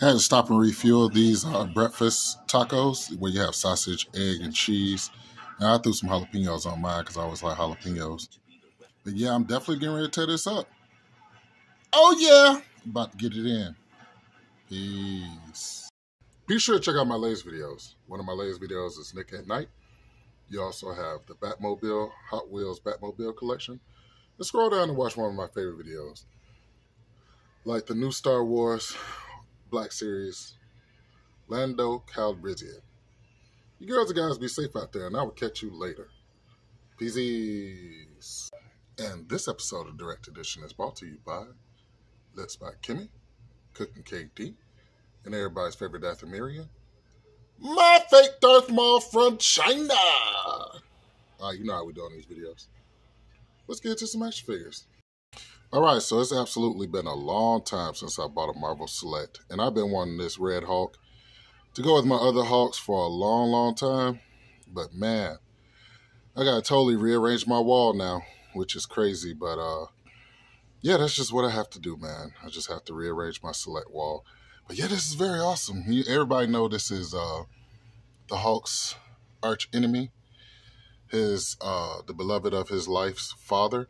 Had to stop and refuel these uh, breakfast tacos where you have sausage, egg, and cheese. And I threw some jalapenos on mine because I always like jalapenos. But yeah, I'm definitely getting ready to tear this up. Oh yeah, about to get it in. Peace. Be sure to check out my latest videos. One of my latest videos is Nick at Nite. You also have the Batmobile, Hot Wheels Batmobile collection. And scroll down and watch one of my favorite videos. Like the new Star Wars Black Series, Lando Calrissian. You girls and guys be safe out there, and I will catch you later. Peace. And this episode of Direct Edition is brought to you by Let's by Kimmy, Cooking KD, and everybody's favorite Dathomirian, my fake Darth Maul from China. Right, you know how we do on these videos. Let's get to some action figures. All right, so it's absolutely been a long time since I bought a Marvel Select, and I've been wanting this Red Hulk to go with my other Hulks for a long, long time. But man, I gotta totally rearrange my wall now, which is crazy. But uh, yeah, that's just what I have to do, man. I just have to rearrange my Select wall. But yeah, this is very awesome. Everybody know this is uh, the Hulk's arch enemy, his uh, the beloved of his life's father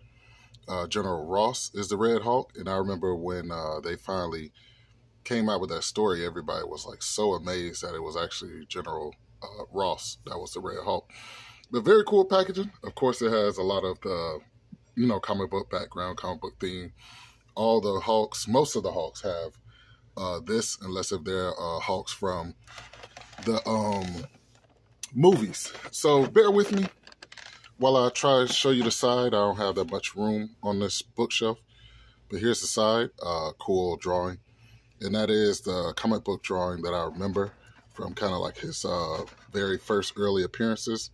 uh, General Ross is the Red Hulk, and I remember when uh, they finally came out with that story, everybody was like so amazed that it was actually General uh, Ross that was the Red Hulk. But very cool packaging. Of course, it has a lot of the you know comic book background, comic book theme. All the Hulks, most of the Hulks have uh, this, unless if they're uh, Hulks from the um, movies. So bear with me while I try to show you the side, I don't have that much room on this bookshelf. But here's the side, uh, cool drawing. And that is the comic book drawing that I remember from kind of like his uh, very first early appearances.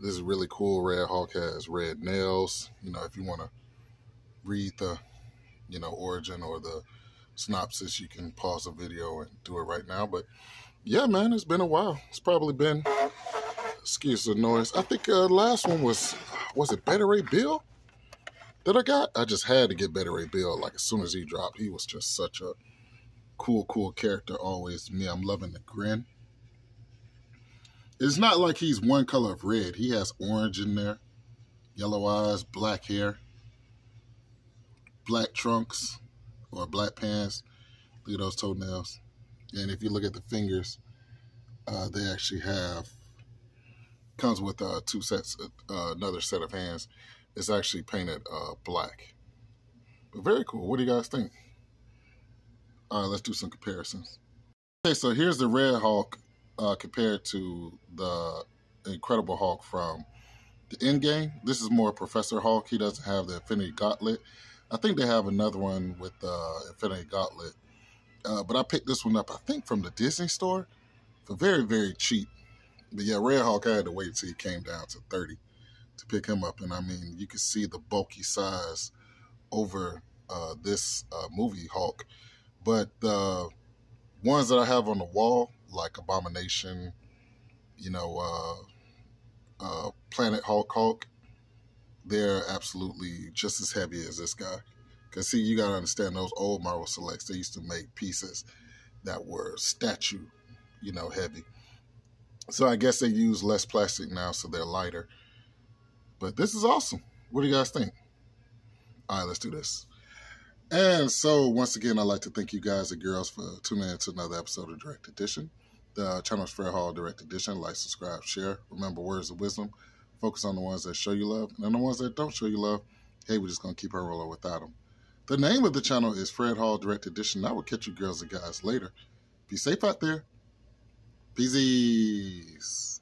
This is really cool. Red Hulk has red nails. You know, if you want to read the, you know, origin or the synopsis, you can pause the video and do it right now. But yeah, man, it's been a while. It's probably been excuse the noise. I think uh, last one was was it Beta Ray Bill that I got. I just had to get Beta Ray Bill. Like as soon as he dropped, he was just such a cool, cool character. Always me. I'm loving the grin. It's not like he's one color of red. He has orange in there, yellow eyes, black hair, black trunks or black pants. Look at those toenails. And if you look at the fingers, uh, they actually have comes with uh, two sets, uh, another set of hands. It's actually painted uh, black. But very cool. What do you guys think? All right, let's do some comparisons. Okay, so here's the Red Hulk uh, compared to the Incredible Hulk from the Endgame. This is more Professor Hulk. He doesn't have the Infinity Gauntlet. I think they have another one with the uh, Infinity Gauntlet. Uh, but I picked this one up, I think, from the Disney store for very, very cheap. But yeah, Red Hulk I had to wait until he came down to 30 to pick him up. And I mean, you can see the bulky size over uh, this uh, movie Hulk. But the ones that I have on the wall, like Abomination, you know, uh, uh, Planet Hulk Hulk, they're absolutely just as heavy as this guy. Because, see, you got to understand those old Marvel Selects, they used to make pieces that were statue, you know, heavy. So I guess they use less plastic now, so they're lighter. But this is awesome. What do you guys think? All right, let's do this. And so, once again, I'd like to thank you guys and girls for tuning in to another episode of Direct Edition. The channel is Fred Hall Direct Edition. Like, subscribe, share. Remember words of wisdom. Focus on the ones that show you love. And the ones that don't show you love, hey, we're just going to keep her rolling without them. The name of the channel is Fred Hall Direct Edition. I will catch you girls and guys later. Be safe out there. Peace.